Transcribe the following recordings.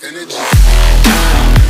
energy.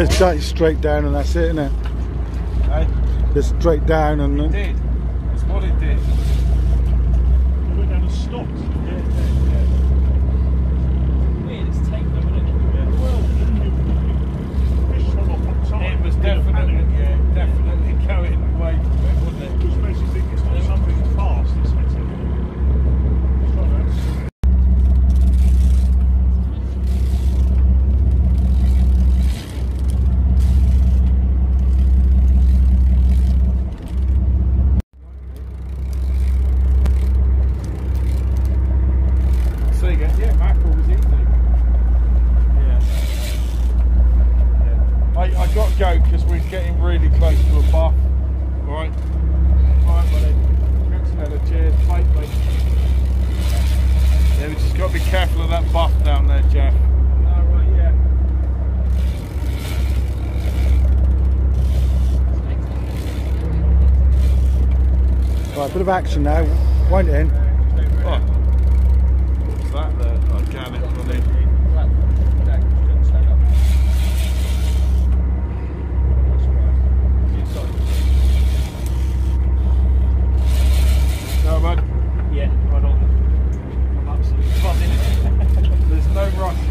It's straight down and that's it, isn't it? Aye. Just straight down and... Indeed. of that buff down there, Jeff. Right, bit of action now. Won't end. Oh. What's that there? I can it running. Ronnie.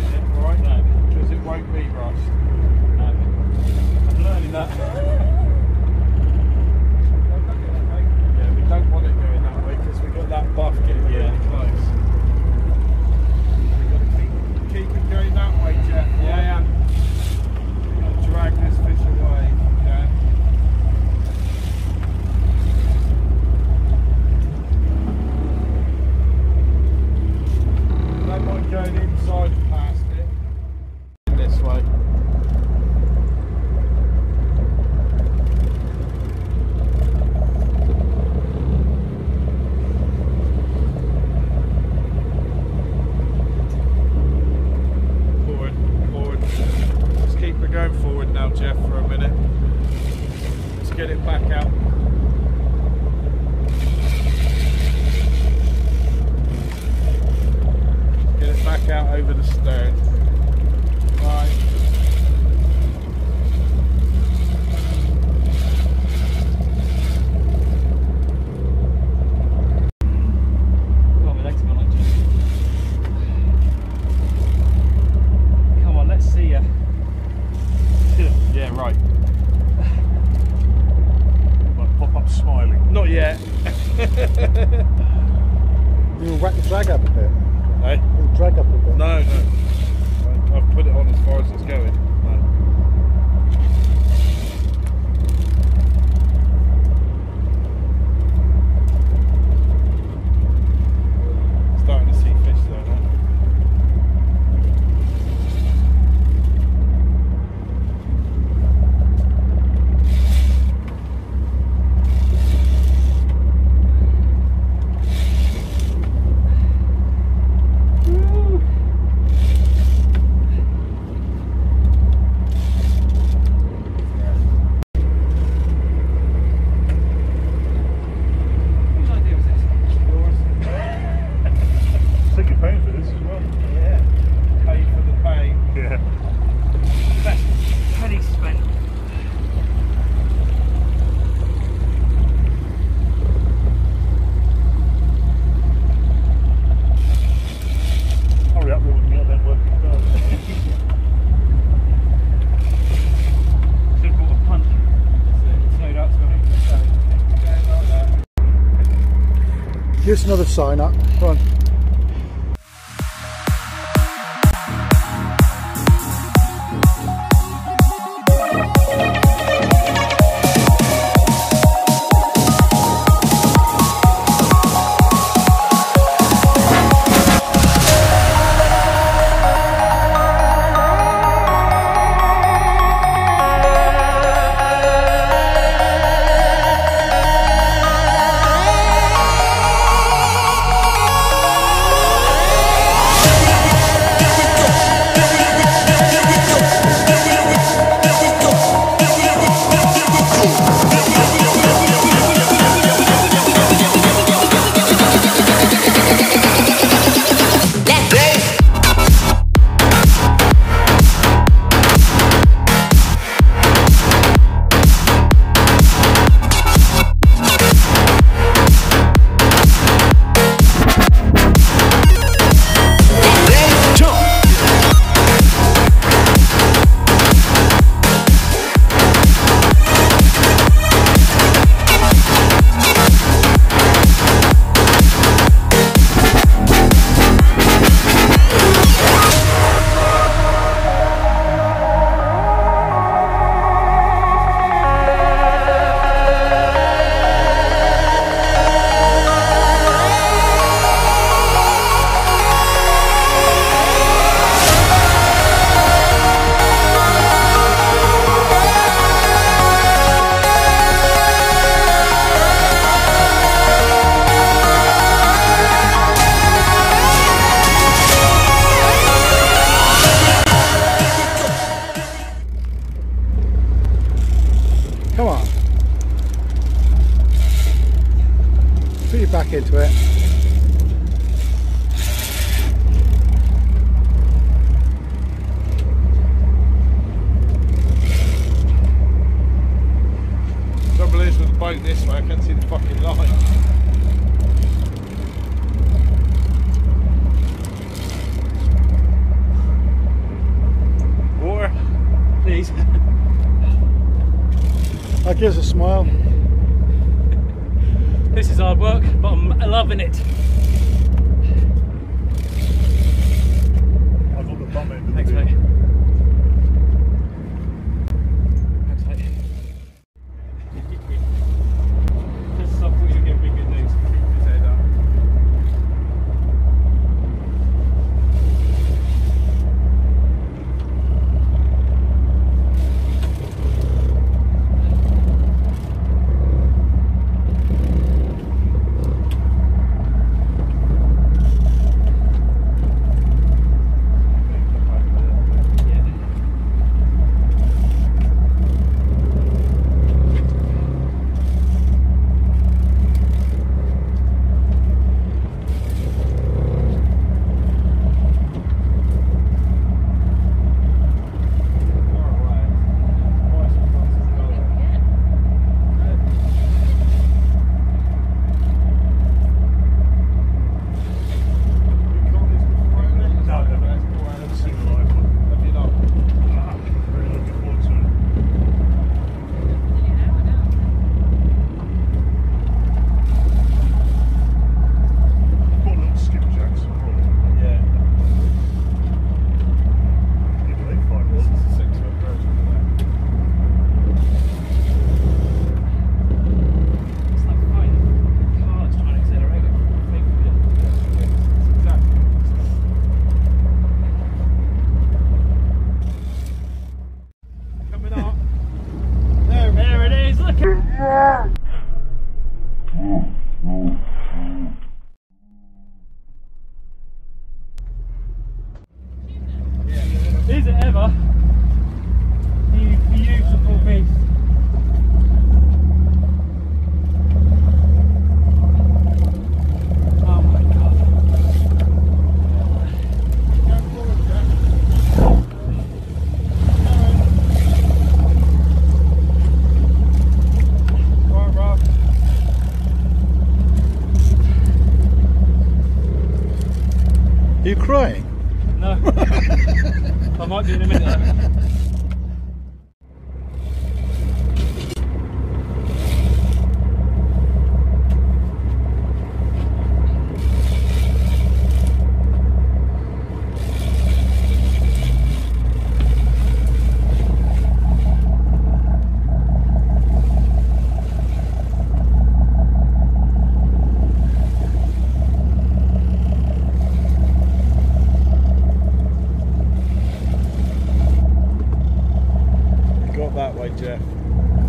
another sign up. Come on. it is with the boat this way, I can see the fucking line. That gives a smile. this is hard work, but I'm loving it. Is it ever? You beautiful beast. You crying? Yeah.